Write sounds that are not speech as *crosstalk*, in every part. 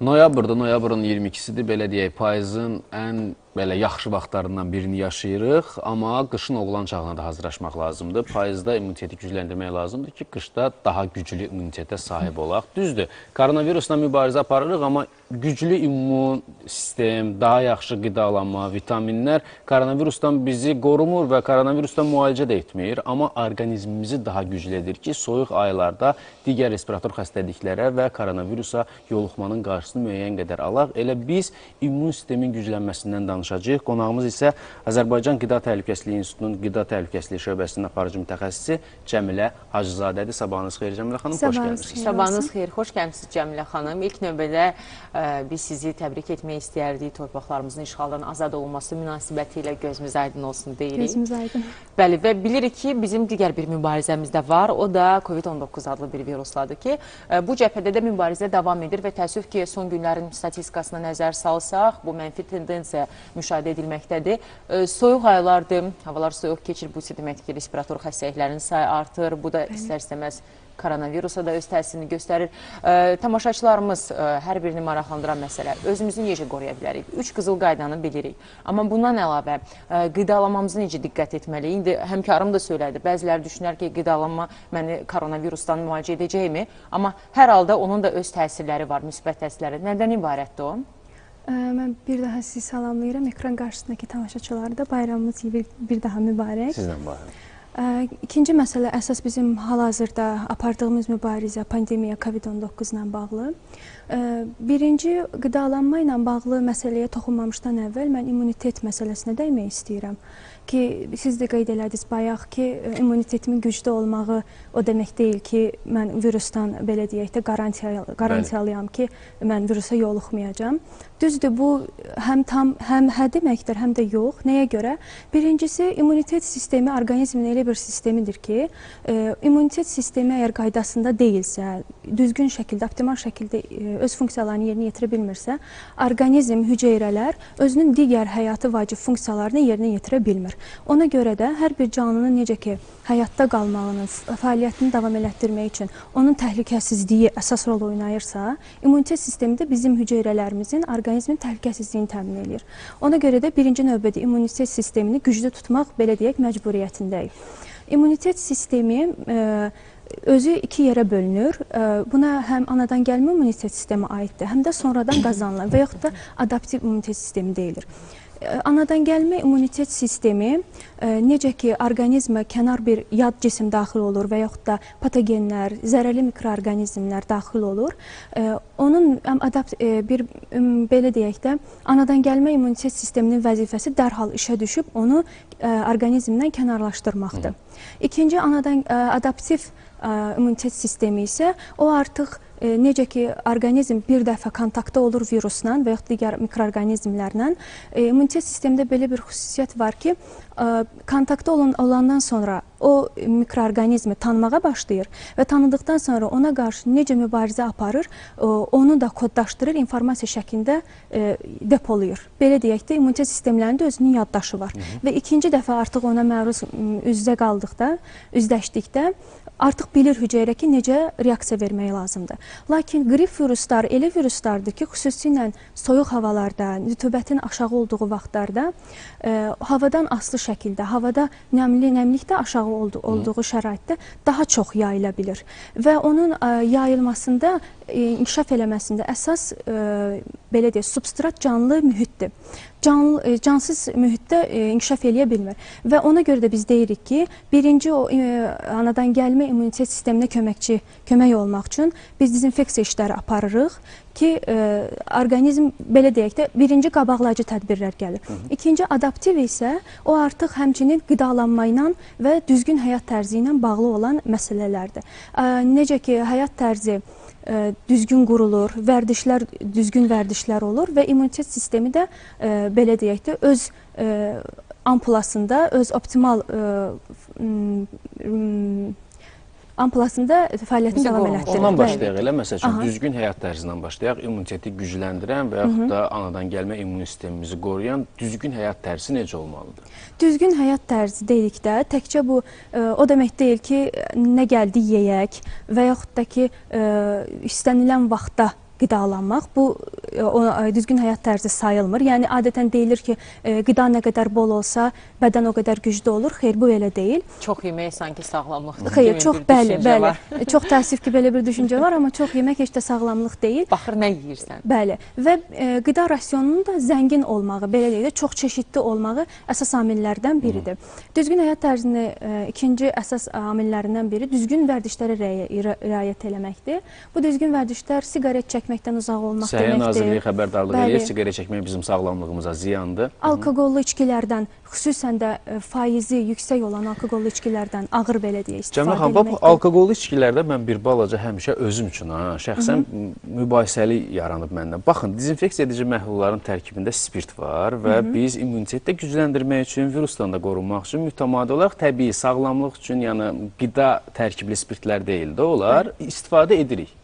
Noyabrda, noyabrın 22-sidir, belə deyək, payızın ən belə yaxşı vaxtlarından birini yaşayırıq, amma qışın oğlan çağına da hazırlaşmaq lazımdır. Payızda immuniteti gücləndirmək lazımdır ki, qışda daha güclü immunitetə sahib olaq. Düzdür, koronavirusla mübarizə aparırıq, amma güclü immun sistem, daha yaxşı qidalanma, vitaminlər koronavirusdan bizi qorumur və koronavirusdan müalicə də etmir, amma orqanizmimizi daha güclü edir ki, soyuq aylarda digər respirator xəstəliklərə və koronavirusa yoluxmanın qarşısını müəyyən qədər alaq. Elə biz immun sistemin güclənməsindən danışacağıq. Qonağımız isə Azərbaycan Qida Təhlükəsizliyi İnstitutunun Qida Təhlükəsizliyi şöbəsinin aparıcı mütəxəssisi Cəmilə Hacızadədir. Sabahınız xeyir Cəmilə xanım, xoş gəlmisiniz. Sabahınız xeyir, xoş gəlmisiniz Cəmilə xanım. İlk növbədə ə, biz sizi təbrik etmək istəyərdik. Torpaqlarımızın işğaldan azad olunması münasibəti ilə gözümüz aydın olsun deyirik. Gözümüz aydın. Bəli və bilirik ki, bizim digər bir mübarizəmiz də var. O da COVID-19 adlı bir virusladır ki, ə, bu cəbhədə də mübarizə davam edir və təəssüf ki, son günlərin statistikasına nəzər salsaq, bu mənfi tendensiya müşahidə edilməkdədir. Soyuq aylardır, havalar soyuq keçir, bu isə deməkdir ki, respirator xəstəliklərin sayı artır. Bu da istər-istəməz koronavirusa da öz təsirini göstərir. Ə, tamaşaçılarımız ə, hər birini maraqlandıran məsələ özümüzü necə qoruya bilərik? Üç qızıl qaydanı bilirik. Amma bundan əlavə ə, qidalanmamıza necə diqqət etməliyik? İndi həmkarım da söylədi. Bəziləri düşünər ki, qidalanma məni koronavirusdan müalicə edəcəkmi? Amma hər halda onun da öz təsirləri var, müsbət təsirləri. Nədən ibarətdir o? Mən bir daha sizi salamlayıram. Ekran qarşısındakı tamaşaçıları da bayramımız bir, bir daha mübarək. Sizlə bağlı. Ə, İkinci məsələ əsas bizim hal-hazırda apardığımız mübarizə pandemiya COVID-19 ilə bağlı. Birinci qidalanma ilə bağlı məsələyə toxunmamışdan əvvəl mən immunitet məsələsinə dəymək istəyirəm ki, siz də qeyd elədiniz bayaq ki, immunitetimin güclü olmağı o demək deyil ki, mən virusdan belə deyək də garantiya qarantiyalıyam ki, mən virusa yoluxmayacağam. Düzdür, bu həm tam həm hə deməkdir, həm də yox. Nəyə görə? Birincisi immunitet sistemi orqanizmin elə bir sistemidir ki, e, immunitet sistemi əgər qaydasında deyilsə, düzgün şəkildə, optimal şəkildə e, öz funksiyalarını yerinə yetirə bilmirsə, orqanizm, hüceyrələr özünün digər həyati vacib funksiyalarını yerinə yetirə bilmir. Ona görə də hər bir canlının necə ki, həyatda qalmağını, fəaliyyətini davam elətdirmək üçün onun təhlükəsizliyi əsas rol oynayırsa, immunitet sistemi də bizim hüceyrələrimizin orqanizmin təhlükəsizliyini təmin edir. Ona görə də birinci növbədə immunitet sistemini güclü tutmaq belə deyək məcburiyyətindəyik. İmmunitet sistemi e, özü iki yerə bölünür. E, Buna həm anadan gəlmə immunitet sistemi aiddir, həm də sonradan qazanılan və yaxud da adaptiv immunitet sistemi deyilir. Anadan gəlmə immunitet sistemi e, necə ki orqanizmə kənar bir yad cisim daxil olur və yaxud da patogenlər, zərərli mikroorqanizmlər daxil olur. E, Onun adapt e, bir belə deyək də anadan gəlmə immunitet sisteminin vəzifəsi dərhal işə düşüb onu orqanizmdən kənarlaşdırmaqdır. İkinci anadan adaptiv immunitet sistemi isə o artıq necə ki orqanizm bir dəfə kontaktda olur virusla və yaxud digər mikroorqanizmlərlə, e, immunitet sistemində belə bir xüsusiyyət var ki, e, kontaktda olan olandan sonra o mikroorqanizmi tanımağa başlayır və tanıdıqdan sonra ona qarşı necə mübarizə aparır, onu da koddaşdırır, informasiya şəklində e, depolayır. Belə deyək də immunitet sistemlərində özünün yaddaşı var. Hı -hı. Və ikinci dəfə artıq ona məruz m, üz-üzə qaldıqda, üzləşdikdə artıq bilir hüceyrə ki, necə reaksiya vermək lazımdır. Lakin qrip virusları elə viruslardır ki, xüsusilə soyuq havalarda, rütubətin aşağı olduğu vaxtlarda e, havadan asılı şəkildə, havada nəmli, nəmlik də aşağı oldu, olduğu şəraitdə daha çox yayıla bilir. Və onun e, yayılmasında, inkişaf eləməsində əsas e, belə deyək, substrat canlı mühitdir canlı, e, cansız mühitdə e, inkişaf eləyə bilmir. Və ona görə də biz deyirik ki, birinci o e, anadan gəlmə immunitet sisteminə köməkçi, kömək olmaq üçün biz dezinfeksiya işləri aparırıq ki, e, orqanizm belə deyək də birinci qabaqlayıcı tədbirlər gəlir. Hı -hı. İkinci adaptiv isə o artıq həmçinin qidalanma ilə və düzgün həyat tərzi ilə bağlı olan məsələlərdir. E, necə ki, həyat tərzi düzgün qurulur, vərdişlər düzgün vərdişlər olur və immunitet sistemi də ə, belə deyək də öz ə, ampulasında öz optimal ampulasında fəaliyyətini davam elətdirir. Ondan başlayaq elə, məsəl üçün Aha. düzgün həyat tərzindən başlayaq. İmmuniteti gücləndirən və yaxud da anadan gəlmə immun sistemimizi qoruyan düzgün həyat tərzi necə olmalıdır? Düzgün həyat tərzi dedikdə təkcə bu ə, o demək deyil ki, nə gəldi yeyək və yaxud da ki, ə, istənilən vaxtda qidalanmaq. Bu e, e, düzgün həyat tərzi sayılmır. Yəni adətən deyilir ki, e, qida nə qədər bol olsa, bədən o qədər güclü olur. Xeyr, bu elə deyil. Çox yemək sanki sağlamlıqdır. Xeyr, çox bəli, bəli. Çox təəssüf ki, belə bir düşüncə var, amma çox yemək heç də sağlamlıq deyil. Baxır nə yeyirsən. Bəli. Və qida rasionunun da zəngin olmağı, belə deyək də çox çeşidli olmağı əsas amillərdən biridir. Düzgün həyat tərzini ikinci əsas amillərindən biri düzgün vərdişlərə riayət eləməkdir. Bu düzgün vərdişlər siqaret çəkməkdən uzaq olmaq Səhiyyə Nazirliyi deməkdir. xəbərdarlıq Bəli. eləyir, siqaret çəkmək bizim sağlamlığımıza ziyandır. Alkoqollu içkilərdən, xüsusən də e, faizi yüksək olan alkoqollu içkilərdən ağır belə deyək istifadə Cəmil bax bu alkoqollu içkilərdə mən bir balaca həmişə özüm üçün ha, şəxsən mübahisəli yaranıb məndən. Baxın, dezinfeksiya edici məhlulların tərkibində spirt var və biz immunitetdə gücləndirmək üçün, virusdan da qorunmaq üçün mütəmadi olaraq təbii sağlamlıq üçün, yəni qida tərkibli spirtlər deyil də onlar istifadə edirik.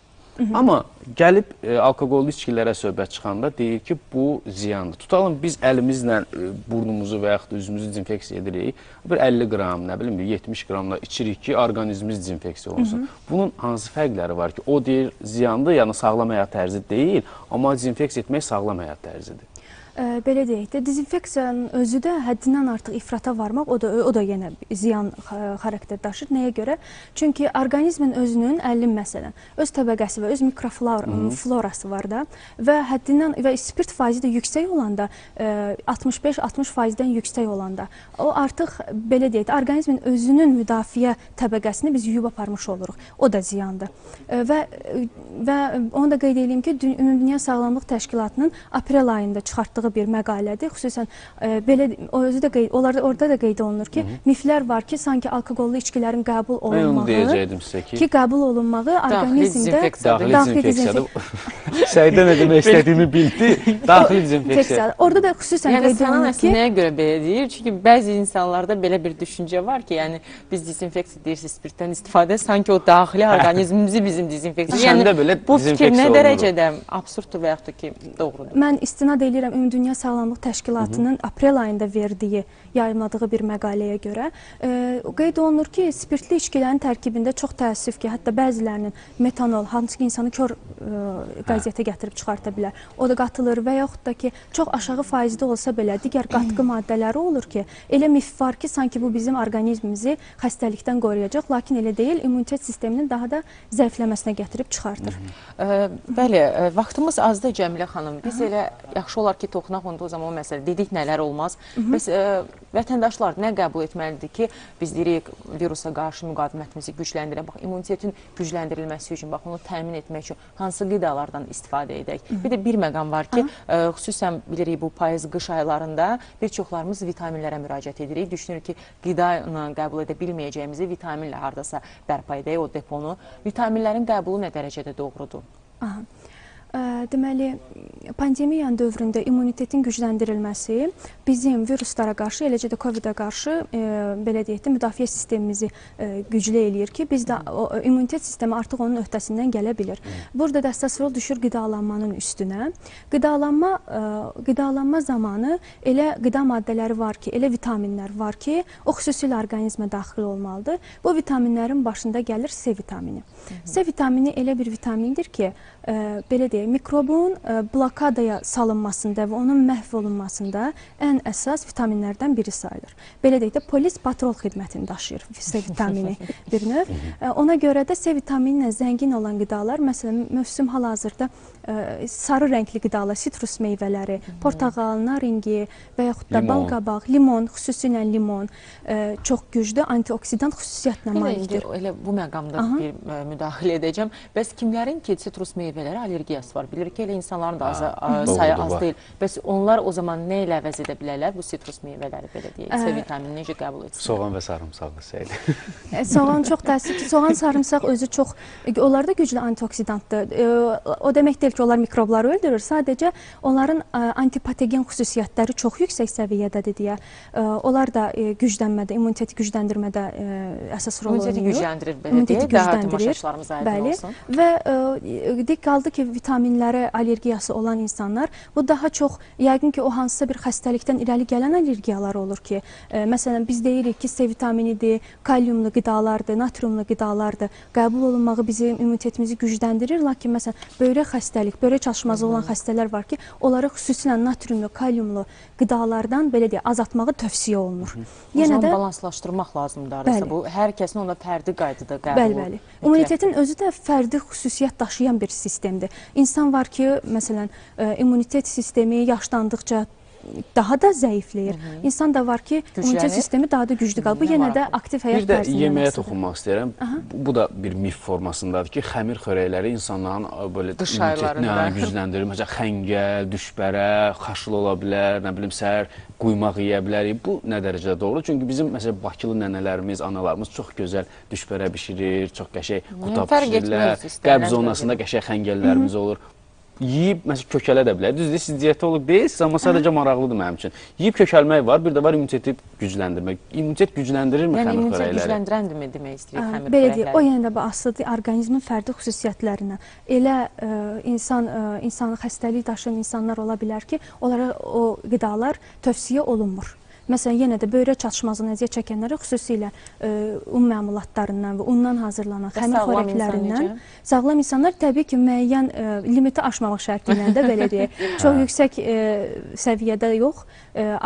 Amma gəlib e, alkoqollu içkilərə söhbət çıxanda deyir ki, bu ziyandır. Tutalım biz əlimizlə e, burnumuzu və yaxud üzümüzü dezinfeksiya edirik. Bir 50 qram, nə bilim, bir 70 qramla içirik ki, orqanizmimiz dezinfeksiya olunsun. Bunun hansı fərqləri var ki, o deyir ziyandır, yəni sağlam həyat tərzi deyil, amma dezinfeksiya etmək sağlam həyat tərzidir. Ə, belə deyək də, dezinfeksiyanın özü də həddindən artıq ifrata varmaq, o da o da yenə ziyan xa- xarakter daşır. Nəyə görə? Çünki orqanizmin özünün 50 məsələn öz təbəqəsi və öz mikroflorası var da və həddindən və spirt faizi də yüksək olanda 65-60 faizdən yüksək olanda o artıq belə deyək də, orqanizmin özünün müdafiə təbəqəsini biz yuyub aparmış oluruq. O da ziyandır. Ə, Və və onu da qeyd edeyim ki, Dü- Ümumdünya Sağlamlıq Təşkilatının aprel ayında çıxartdığı bir məqalədir. Xüsusən ə, belə o özü də qeyd onlarda orada da qeyd olunur ki, miflər var ki, sanki alkoqollu içkilərin qəbul olunmağı ki, ki, qəbul olunmağı orqanizmdə daxili dezinfeksiyadır. Səydə nə demək istədiyimi bildi. Daxili dezinfeksiya. Orada da xüsusən Yəni qeyd olunur ki, nəyə görə belə deyir? Çünki bəzi insanlarda belə bir düşüncə var ki, yəni biz dezinfeksiya deyirsiniz, spirtdən istifadə sanki o daxili orqanizmimizi bizim dezinfeksiya. Yəni belə bu fikir nə dərəcədə absurddur və yaxud da ki, doğrudur? Mən istinad edirəm Ümumdünya Sağlamlıq Təşkilatının aprel ayında verdiyi, yayımladığı bir məqaləyə görə. E, qeyd olunur ki, spirtli içkilərin tərkibində çox təəssüf ki, hətta bəzilərinin metanol, hansı ki, insanı kör e, qaziyyətə gətirib çıxarta bilər. O da qatılır və yaxud da ki, çox aşağı faizdə olsa belə digər qatqı *clears throat* maddələri olur ki, elə mif var ki, sanki bu bizim orqanizmimizi xəstəlikdən qoruyacaq, lakin elə deyil, immunitet sisteminin daha da zəifləməsinə gətirib çıxardır. Ə, Bəli, ə, vaxtımız azdır Cəmilə xanım. Biz elə yaxşı olar ki, toxunaq onda o zaman o məsələ dedik nələr olmaz. Bəs ə, vətəndaşlar nə qəbul etməlidir ki, biz deyirik virusa qarşı müqavimətimizi gücləndirə bax, immunitetin gücləndirilməsi üçün bax onu təmin etmək üçün hansı qidalardan istifadə edək. Bir də bir məqam var ki, ə, xüsusən bilirik bu payız qış aylarında bir çoxlarımız vitaminlərə müraciət edirik. Düşünürük ki, qida ilə qəbul edə bilməyəcəyimizi vitaminlə hardasa bərpa edək o deponu. Vitaminlərin qəbulu nə dərəcədə doğrudur? Aha. Deməli, pandemiyanın dövründə immunitetin gücləndirilməsi bizim viruslara qarşı, eləcə də COVID-ə qarşı e, belə deyək də müdafiə sistemimizi e, güclü eləyir ki, biz də o o immunitet sistemi artıq onun öhdəsindən gələ bilir. Burada da əsas rol düşür qidalanmanın üstünə. Qidalanma e, qidalanma zamanı elə qida maddələri var ki, elə vitaminlər var ki, o xüsusilə orqanizmə daxil olmalıdır. Bu vitaminlərin başında gəlir C vitamini. C vitamini elə bir vitamindir ki, e, belə deyək, mikrobun e, blokadaya salınmasında və onun məhv olunmasında ən əsas vitaminlərdən biri sayılır. Belə deyək də polis patrol xidmətini daşıyır C vitamini *laughs* bir növ. E, Ona görə də C vitamini ilə zəngin olan qidalar, məsələn, mövsüm hal-hazırda e, sarı rəngli qidalar, sitrus meyvələri, portağal, naringi və yaxud da balqabaq, limon, xüsusilə limon çox güclü antioksidant də malikdir. elə bu məqamda Aha. bir müdaxilə edəcəm. Bəs kimlərin ki, sitrus meyvələrə allergiyası var? Bilirik ki, elə insanların da azı, ə, doğrudur, sayı az var. deyil. Bəs onlar o zaman nə ilə əvəz edə bilərlər bu sitrus meyvələri belə deyək? C Ə, vitamini necə qəbul etsinlər? Soğan və sarımsaq desəydi. Soğan çox ki, soğan, sarımsaq özü çox onlar da güclü antioksidantdır. O demək deyil ki, onlar mikrobları öldürür. Sadəcə onların antipatogen xüsusiyyətləri çox yüksək səviyyədədir deyə. Onlar da güclənmədə, immuniteti gücləndirmədə əsas rol İmmuniteti oynayır. gücləndirir belə İmmuniteti deyək, daha gücləndirir. tamaşaçılarımıza aydın Bəli. olsun. Və e, dik qaldı ki, vitaminləri meyvələrə allergiyası olan insanlar bu daha çox yəqin ki, o hansısa bir xəstəlikdən irəli gələn allergiyalar olur ki, e, məsələn biz deyirik ki, C vitaminidir, kaliumlu qidalardır, natriumlu qidalardır. Qəbul olunmağı bizim immunitetimizi gücləndirir, lakin məsələn böyrək xəstəlik, böyrək çalışmazlığı olan xəstələr var ki, onlara xüsusilə natriumlu, kaliumlu qidalardan belə deyək azaltmağı tövsiyə olunur. O zaman balanslaşdırmaq lazımdır arası. Bəli. Bu hər kəsin onda fərdi qaydada qəbulu. Bəli, bəli. İmmunitetin özü də fərdi xüsusiyyət daşıyan bir sistemdir. İnsan var ki, məsələn, e, immunitet sistemi yaşlandıqca daha da zəifləyir. İnsan da var ki, immunitet Güclənir. sistemi daha da güclü qalır. Bu Nə yenə də maraqlı. aktiv həyat Bir də tərzindən yeməyə toxunmaq istəyirəm. Bu, bu da bir mif formasındadır ki, xəmir xörəkləri insanların ə, belə immunitetini *laughs* gücləndirir. Məsələn, xəngəl, düşbərə, xaşıl ola bilər, nə bilim, səhər quymaq yeyə bilərik. Bu nə dərəcədə doğru? Çünki bizim məsələn Bakılı nənələrimiz, analarımız çox gözəl düşbərə bişirir, çox qəşəng qutab bişirirlər. Qəbz zonasında qəşəng xəngəllərimiz olur. Yeyib məsələn kökələ də bilər. Düzdür, siz diyetoloq deyilsiniz, amma sadəcə maraqlıdır mənim üçün. Yeyib kökəlmək var, bir də var immuniteti gücləndirmək. İmmunitet gücləndirirmi Yəni xəmir immunitet xörəkləri? gücləndirəndirmi demək istəyirik xəmir Belə deyək, o xörəkləri? yenə də bu asılıdır orqanizmin fərdi xüsusiyyətlərindən. Elə ə, insan ə, insanın xəstəlik daşıyan insanlar ola bilər ki, onlara o qidalar tövsiyə olunmur. Məsələn, yenə də böyrək çatışmazlığına əziyyət çəkənlərə xüsusilə ə, un məmulatlarından və undan hazırlanan xəmir xörəklərindən sağlam insanlar təbii ki, müəyyən ə, limiti aşmamaq şərti ilə də belə deyək, *laughs* çox yüksək ə, səviyyədə yox,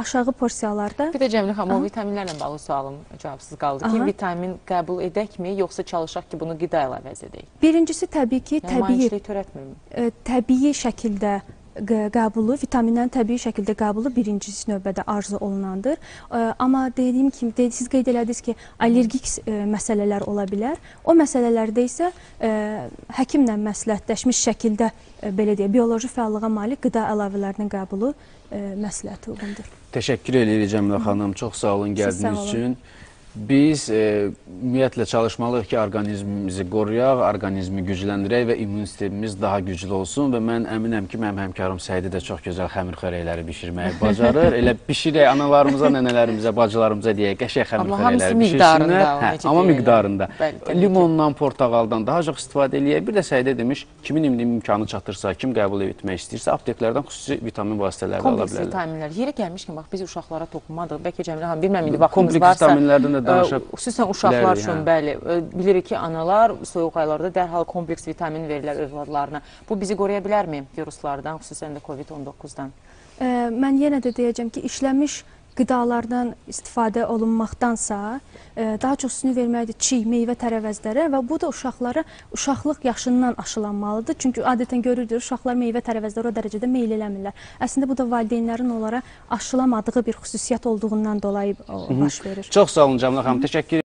aşağı porsiyalarda Bir də Cəmilə xanım, o vitaminlərlə bağlı sualım cavabsız qaldı ki, vitamin qəbul edəkmi, yoxsa çalışaq ki, bunu qida ilə əvəz edək? birincisi təbii ki, Yəni təbii təbii şəkildə qəbulu, vitaminlərin təbii şəkildə qəbulu birincisi növbədə arzu olunandır. Amma dediyim kimi, siz qeyd elədiniz ki, allergik ə, məsələlər ola bilər. O məsələlərdə isə ə, həkimlə məsləhətləşmiş şəkildə ə, belə deyək, bioloji fəallığa malik qida əlavələrinin qəbulu məsləhət uyğundur. Təşəkkür edirik Cəmilə xanım. Çox sağ olun gəldiyiniz olun. Biz e, ümumiyyətlə çalışmalıyıq ki, orqanizmimizi qoruyaq, orqanizmi gücləndirək və immun sistemimiz daha güclü olsun və mən əminəm ki, mənim həmkarım Səidi də çox gözəl xəmir xörəkləri bişirməyi bacarır. Elə bişirək analarımıza, nənələrimizə, bacılarımıza deyək, qəşəng xəmir xörəkləri bişirsinlər. Hə, amma miqdarında. Bəli. Limondan, portağaldan daha çox istifadə eləyək. Bir də Səidə demiş, kimin imkanı çatırsa, kim qəbul etmək istəyirsə, apteklərdən xüsusi vitamin vasitələri ala Kompleks bilərlər. vitaminlər. Yerə gəlmişkən bax biz uşaqlara toxunmadıq. Bəlkə Cəmilə xanım bilmirəm indi vaxtımız Kompleks varsa. vitaminlərdən də danışa Xüsusən uşaqlar bilərik, üçün hə. bəli, bilirik ki, analar soyuq aylarda dərhal kompleks vitamin verirlər övladlarına. Bu bizi qoruya bilərmi viruslardan, xüsusən də COVID-19-dan? Ə, Mən yenə də deyəcəm ki, işləmiş qidalardan istifadə olunmaqdansa, ə, daha çox üstünü verməkdir çiy, meyvə tərəvəzlərə və bu da uşaqlara uşaqlıq yaşından aşılanmalıdır. Çünki adətən görürük uşaqlar meyvə tərəvəzlərə o dərəcədə meyl eləmirlər. Əslində bu da valideynlərin onlara aşılamadığı bir xüsusiyyət olduğundan dolayı baş verir. Çox sağ olun Cəmilə xanım. Təşəkkür